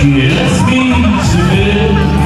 Kiss me be.